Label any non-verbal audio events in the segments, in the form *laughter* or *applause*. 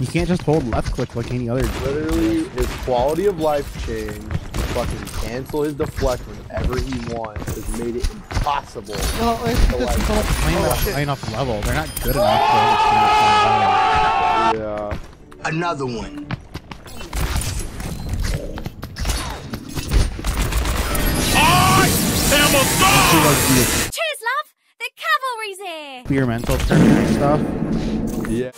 You can't just hold left click like any other. Literally, his quality of life changed. Fucking cancel his deflect whenever he wants has made it impossible. Well, it's, To, like, playing at a oh, shit. high enough level. They're not good enough to understand yeah. Another one. I am a god. Cheers, love! The cavalry's here! experimental tournament stuff. Yeah.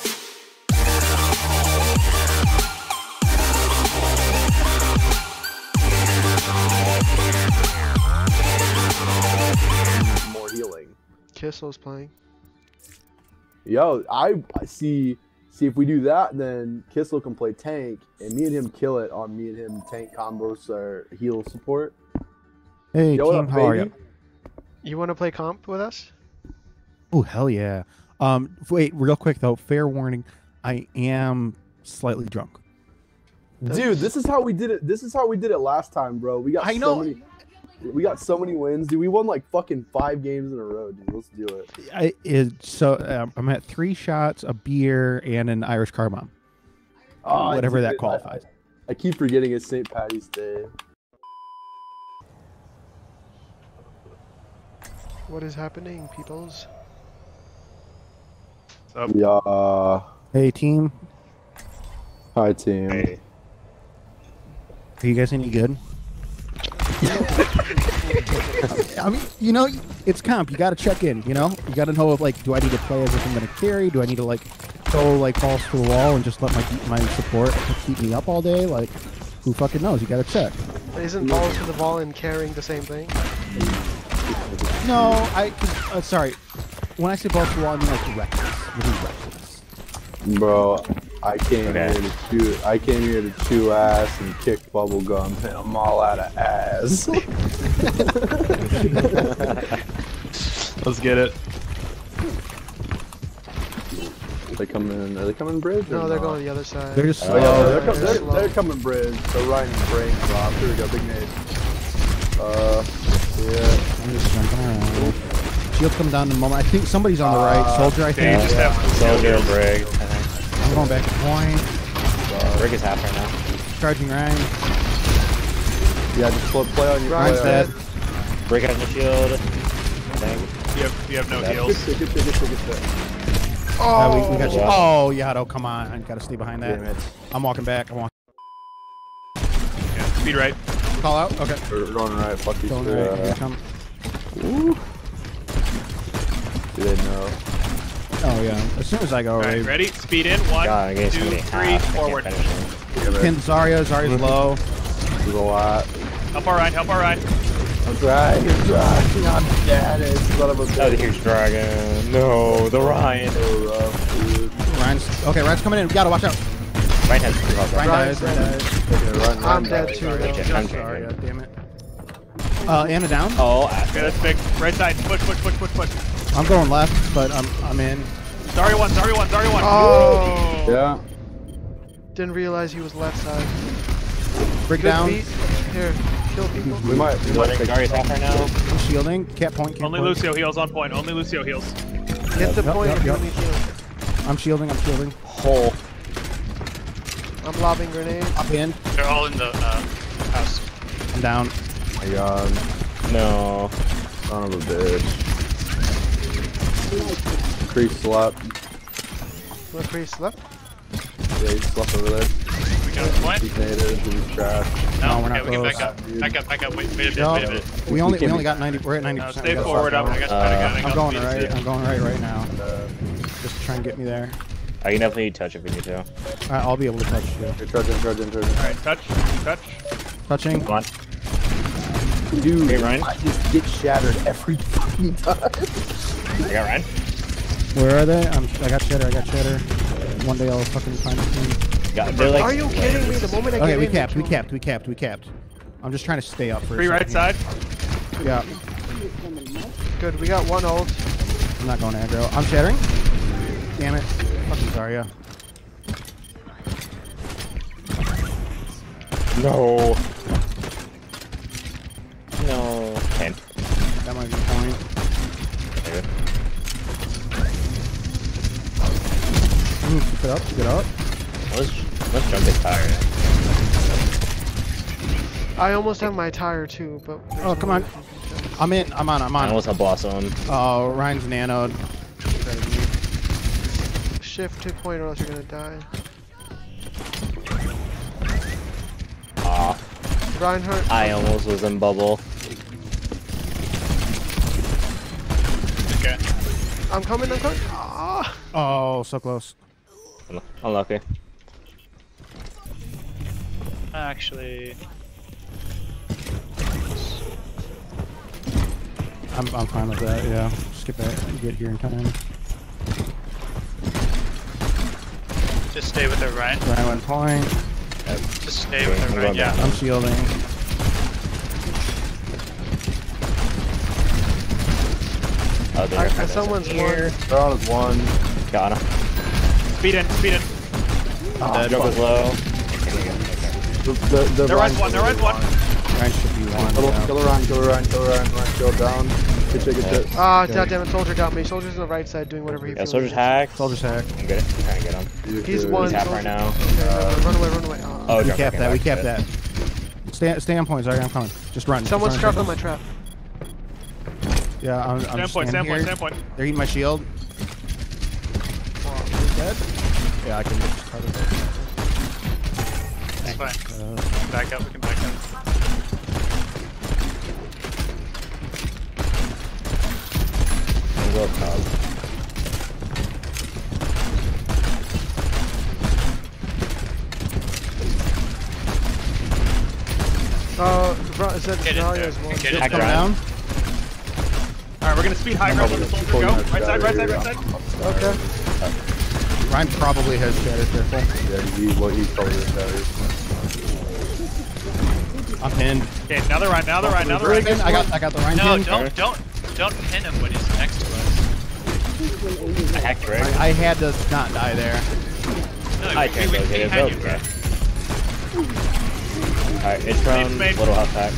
Healing. Kissel's playing. Yo, I, I see. See if we do that, then Kissel can play tank, and me and him kill it on me and him tank combos or heal support. Hey, Yo, team, up, how are you? You want to play comp with us? Oh hell yeah! Um, wait, real quick though. Fair warning, I am slightly drunk. Dude, this is how we did it. This is how we did it last time, bro. We got I so know. many. We got so many wins, dude. We won like fucking five games in a row, dude. Let's do it. I is so um, I'm at three shots, a beer, and an Irish car bomb. Oh, Whatever that dude, qualifies. I, I keep forgetting it's St. Patty's Day. What is happening, peoples? Yeah. Hey team, Hi, team. Hey. are you guys any good? *laughs* I mean, you know, it's comp. You got to check in. You know, you got to know if like, do I need to play as if I'm going to carry? Do I need to like go like balls to the wall and just let my my support keep me up all day? Like, who fucking knows? You got to check. Isn't balls to the wall and carrying the same thing? No, I. Uh, sorry. When I say balls to the wall, I mean like reckless. Really reckless. Bro, I came Okay. here to chew. I came here to chew ass and kick bubble gum, and I'm all out of ass. *laughs* Let's get it. they coming? Are they coming bridge? No, they're not? going the other side. They're just. Oh, yeah, slow. they're, com- They're they're, slow. they're coming bridge. So Ryan brain drop. Here we go, big nade. Uh, yeah. I'm just jumping around. Shield come down in a moment. I think somebody's on the right. Uh, Soldier, I Yeah, think. just have Soldier and Brig. I'm going back to point. Brig is half right now. Charging Ryan. Yeah, just play, play on your Ryan's play on- dead. Brig has the shield. I think. You have, you have no heals. Good shit, good good shit, good. Oh, we, we got you. Oh, Yato, come on. I gotta stay behind that. Damn it. I'm walking back. I'm walking. Yeah, speed right. Call out. Okay. We're going right. Fuck these Going right. Here Uh, you come. do they know? Oh yeah. As soon as I go, All right, right. ready? Speed in. One, God, I gave two, three, half. Can't forward. finish him. Pin Zarya. Zarya's *laughs* low. This is a lot. Help our Ryan. Help our Ryan. I'm trying. I'm trying. I'm dead. Son of a Oh, the huge dragon. No, the Ryan. So rough. Ryan's okay. Ryan's coming in. Yato, watch out. Ryan has three health. Ryan Ryan's dies. Ryan dies. Okay, run, I'm dead too. I'm Zarya, changing. damn it. Uh, Ana down. Oh, Okay, that's big. Right side. Push, push, push, push, push. I'm going left, but I'm I'm in. Zarya one. Zarya one. Zarya one. Oh. Yeah. Didn't realize he was left side. Break Good down. beat. Here, kill people. We might. We might take Zarya's half right now. I'm shielding. Cat point. Cat Only point. Lucio heals on point. Only Lucio heals. Hit the Yep, point yep, yep. need. I'm shielding. I'm shielding. Hole. I'm lobbing grenade. Up in. They're all in the uh, house. I'm down. Oh my god. No. Son of a bitch. Crease slept. What priest left? Yeah, he slept over there. We got a point. He's native. He's trash. No, No, we're not okay, we can back up. Back up, back up. Wait, wait a minute, No, wait a minute. we only we can't only got 90. We're at 90. No, stay forward. I'm, I got, I got, I got I'm going right. assist. I'm going right right now. Just try and get me there. I can definitely touch if we need to. Alright, I'll be able to touch you. You're charging, charging, charging. All right, touch, touch. Touching. Come on. Dude, Hey, Ryan. I just get shattered every fucking time. I got Ryan. Where are they? I'm, I got cheddar. I got cheddar. One day I'll fucking find them. Got, they're like. Are you kidding me? The moment I Okay, get we in, capped. We they capped. We capped. We capped. I'm just trying to stay up for Free a right side. Yeah. Good, we got one ult. I'm not going aggro. I'm shattering. Damn it. Fucking Zarya. No. No. Ooh, keep it up. Keep it up. Let's let's jump this tire. I almost have my tire too, but. Oh, come on. way you can tell. I'm in. I'm on. I'm on. I on. almost have blossom. Oh, Ryan's nanoed. Shift 2 point or else you're gonna die. Ah, Reinhardt. I almost was in bubble. Okay. I'm coming, I'm coming. Ah! Oh, so close. Un- Unlucky. Actually, I'm, I'm fine with that. Yeah, just get that. Get here in time. just stay with it, right? Ryan went point. Just stay with I'm it, going Ryan. Yeah. I'm shielding. Oh, there. I, someone's one. They're on one. Got him. Speed in, speed in. I'm dead. Jump was low. The, the, the There runs one, there runs one. Ryan should be one. Kill, yeah. kill Ryan, kill Ryan, kill Ryan, Ryan, kill down. Good shit, good shit. Ah, Okay. god damn it, soldier got me. Soldier's on the right side doing whatever he Yeah, feels. soldier's hacked. Soldier's hack. I'm good. I'm trying to get him. Dude, He's one. He's half right now. Okay, run, run away, run away. Ah. Oh, we jump capped that. We back capped that. Stay, stay on point, Zarya. I'm coming. Just run. Someone's trapped on my trap. Yeah, I'm, I'm Stand just point, stand here. point, stand point. They're eating my shield. He's dead. Yeah, I can just cover that. It's fine. Uh, Back up, we can back up. I'm go up top. Bro, is that Get in Zarya's there. one? Get in Hack there. come down. Alright, we're gonna speed high ground on the soldier. Go. Right side, right side, right side. Okay. Ryan probably has shatter careful. Yeah, he, well, he's probably the better. I'm pinned. Okay, now they're right, now they're right, now they're right. I got I got the Ryan No, pin. don't, don't, don't pin him when he's next to us. I hacked Rick. I had to not die there. No, I we- can't we go get it. behind It's okay. Alright, it's from made. Little House Pack.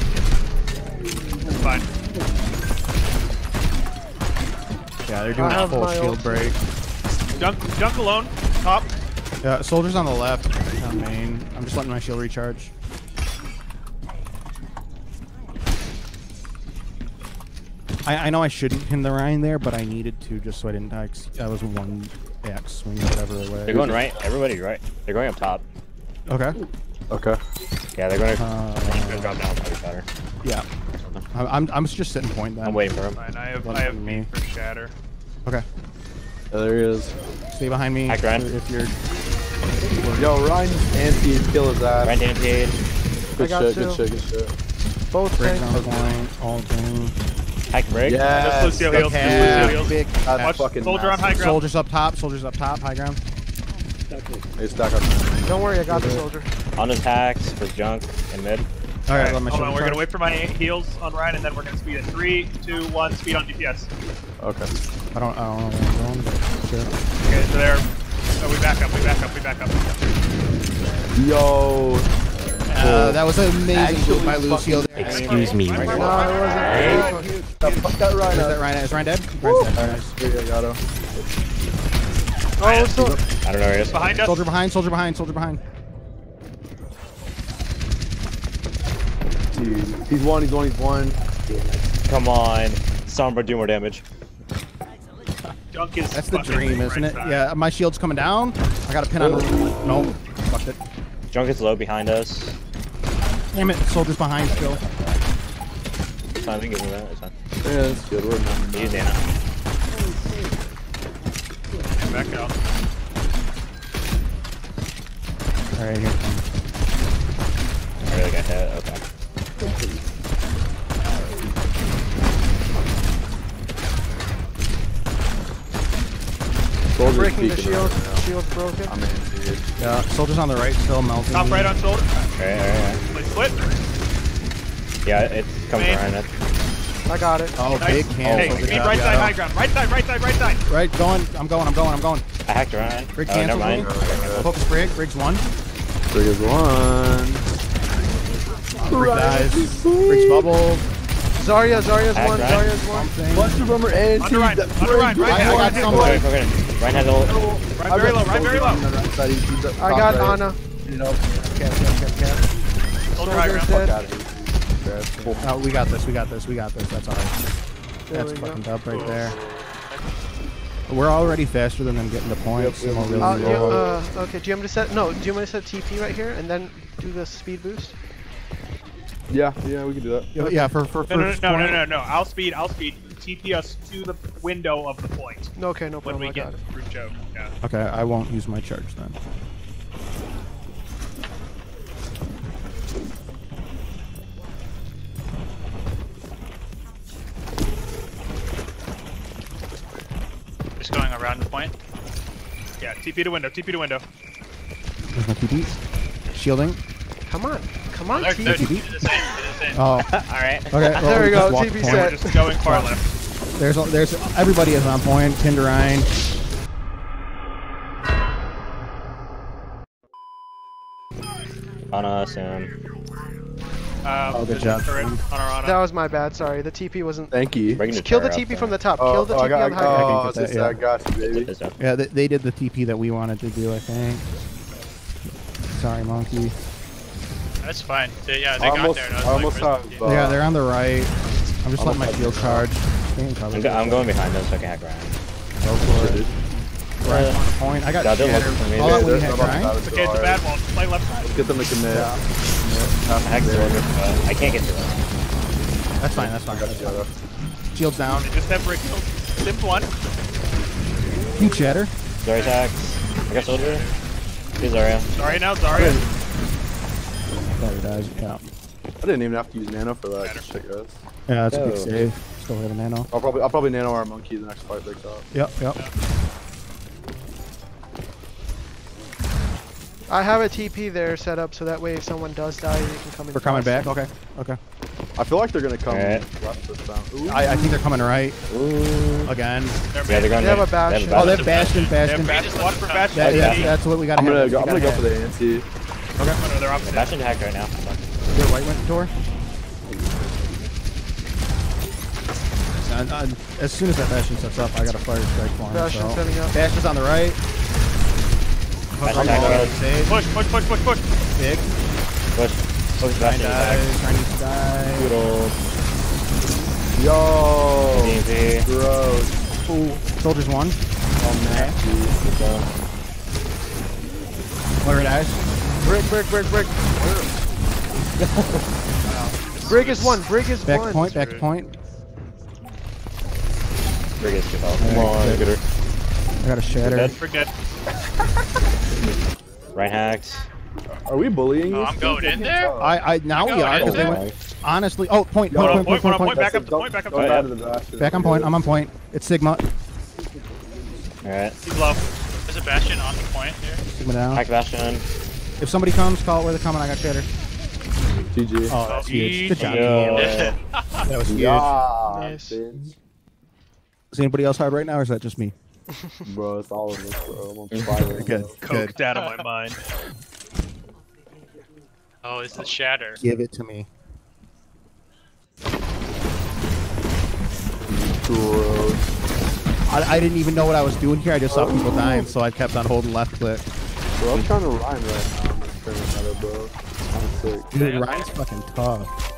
It's fine. Yeah, they're doing a full shield ult. break. Dunk, dunk alone. Top. Yeah, soldiers on the left, on main. I'm just letting my shield recharge. I, I know I shouldn't pin the Ryan there, but I needed to just so I didn't die. 'cause I was one X swing or whatever away. They're going right. Everybody right. They're going up top. Okay. Okay. Yeah, they're going to Uh, drop down probably shatter. yeah. I'm, I'm, I'm just sitting point then. I'm waiting for him. Fine, I have, One I have me. me for shatter. Okay. Yeah, there he is. Stay behind me. Hack Ryan. If you're. Yo, Ryan anti kill his ass. Ryan anti-aid. Good got shit, two. good shit, good shit. Both Briggs tanks. on point. All green. Hack Rick. Yeah. Just Lucio heals, just Yeah, Lucio heals. big. That's Watch, fucking soldier on high ground. Soldiers up top. Soldiers up top. High ground. Hey, stack up. Don't worry, I got the soldier. On his hacks for junk and mid. All right, let my Hold shield on, we're gonna wait for my heals on Ryan, and then we're gonna speed in three, two, one. Speed on DPS. Okay. I don't, I don't know where I'm going, but sure. Okay, so there. So we back up, we back up, we back up. Yo. Uh, that was an amazing move by Lucio. there. Excuse me. No, Right it wasn't. Now, fuck that Ryan Is that Ryan? Is Ryan dead? Ryan's dead. Nice. Here you go. Oh, so, I don't know where he is. Behind us. Soldier behind. Soldier behind. Soldier behind. Dude. He's one, he's one, he's one. Come on. Sombra, do more damage. Junk is That's the dream, isn't right it? side. Yeah, my shield's coming down. I got a pin on. No, fucked it. Junk is low behind us. Damn it, soldiers behind still. It's fine, we can give him that. It's fine. Yeah, that's good. We're done. He's Nana. Back out. All right, here. it comes. I really got hit. Okay. Soldier's breaking the peeking shield. right now. Broken. I'm in, dude. Yeah, soldiers on the right still melting. Top right on shoulder. Alright, alright, Split, split. Yeah, it's coming Main. behind. I got it. Oh, Nice. big Hey, cancel. speed Good job, right side, high ground. Right side, right side, right side. Right, going. I'm going. I'm going. I'm going. I hacked Ryan. Brig Oh, never cancels mind. me. Focus Brig. Brig's one. Brig is one. Brig dies. Brig's bubble. Zarya, Zarya's one, Zarya's one. Bunch of them are anti. Under Ryan, that under Ryan, right I, I got there. Some. Okay, okay. Ryan has ult. Ryan very low, Ryan very low. On the right side, he's- he's up I top got right. Ana. You know, Cap, cap, cap, cap. Soldier high Soldier's fuck out of here. Oh, we got this. We got this. We got this. That's all right. That's fucking up right there. We're already faster than them getting the points. Yep, and yep, we're Uh, really you, uh, okay, do you want me to set? No, do you want me to set TP right here and then do the speed boost? Yeah, yeah, we can do that. Yeah, yeah, for for No, no, first no, no, no, no, no. I'll speed, I'll speed. TP us to the window of the point okay, no when problem. we I get got it. through choke. Yeah. Okay, I won't use my charge then. Just going around the point. Yeah, TP to window, TP to window. There's my TP. Shielding. Come on, come on, They're, they're, TP. they're the same, they're the same. Oh, *laughs* Alright. okay. *laughs* well, There we go, walk TP the point. set. We're just going far left. There's there's everybody is on point. Tinderine. On us soon. Um, Oh, good job. turret on our honor. That was my bad. Sorry, the TP wasn't. Thank you. Breaking the Kill the TP from the top. Oh, Kill the oh, I TP got, on the high oh, ground. can get it's that, yeah. I got you, baby. Yeah, they, they did the TP that we wanted to do. I think. Sorry, monkey. That's fine. They, yeah, they I got there. and I I was like, almost have. Uh, yeah, they're on the right. I'm just letting my almost shield charge. Stay in cover. I'm, go- I'm going behind them so I can hack Ryan. Go for it. Right Uh, on point. I got God, they're shattered. looking for me. All out they're- when had about Ryan. It's okay, it's a bad one. Play left side. Let's get them to commit. Yeah. Yeah. Hack There. Soldier. Uh, I can't get to them. That's fine. That's fine. Got you, Otto. Shields down. They just have brick kills. Simp one. You shatter. Zarya attacks. I got Soldier. Here's Zarya. Sorry now, Zarya. Probably dies. Yeah. I didn't even have to use nano for that. Just check guys. Yeah, that's a big Oh. save. Still have a nano. I'll probably I'll probably nano our monkey the next fight breaks out. Yep. Yep. I have a TP there set up so that way if someone does die, you can come in. We're coming back. Okay. Okay. I feel like they're gonna come Alright. left this time. I, I think they're coming right Ooh. again. They're Yeah, they're going They have a Bastion. Oh, They they're Bastion. They have Bastion. Bastion. Watch for Bastion. That, yeah, Okay. that's what we gotta I'm have. gonna go. We I'm gonna gotta go for have- the anti. Oh, no, they're opposite. Bastion hacked right now. The right went door. And, and as soon as that Bastion sets up, I got a fire strike for him. Bastion so. setting up. Bastion's on the right. Bastion hacked right. Push, push, push, push, push. Big. Push. Push Nine Bastion attack. dies. Nine to die. Poodle. Yo. DMP. Gross. Ooh. Soldiers one. Oh nasty. Flurry dies. Brig, Brig, Brig, Brig. Brig is one. Brig is Back one. to point. Back point. Brig is good. Come on, Good. I got a shatter. Dead. We're. Right hacked. Are we bullying? Oh, these I'm going in there? I, I now we Go are. 'cause they there. went, honestly, oh point, Hold point, point, point, point, point, point, point. back up That's to it. point, back up Don't to die point. to the bastion. Back on point. I'm on point. It's Sigma. Alright. He's low. There's a Bastion on the point here. Sigma down. Hack Bastion. If somebody comes, call it where they're coming. I got shatter. GG. Oh, that's oh, huge. Good job. Yo. That was huge. Yeah, Nice. bitch. Is anybody else hard right now, or is that just me? *laughs* Bro, it's all of us, bro. I'm on *laughs* fire. Good. Good. Coked out of my mind. Oh, it's the shatter. Give it to me. Gross. I, I didn't even know what I was doing here. I just saw oh, people dying, so I kept on holding left click. Bro, I'm trying to rhyme right now. I'm another, bro. I'm sick. Dude, Ryan's fucking tough.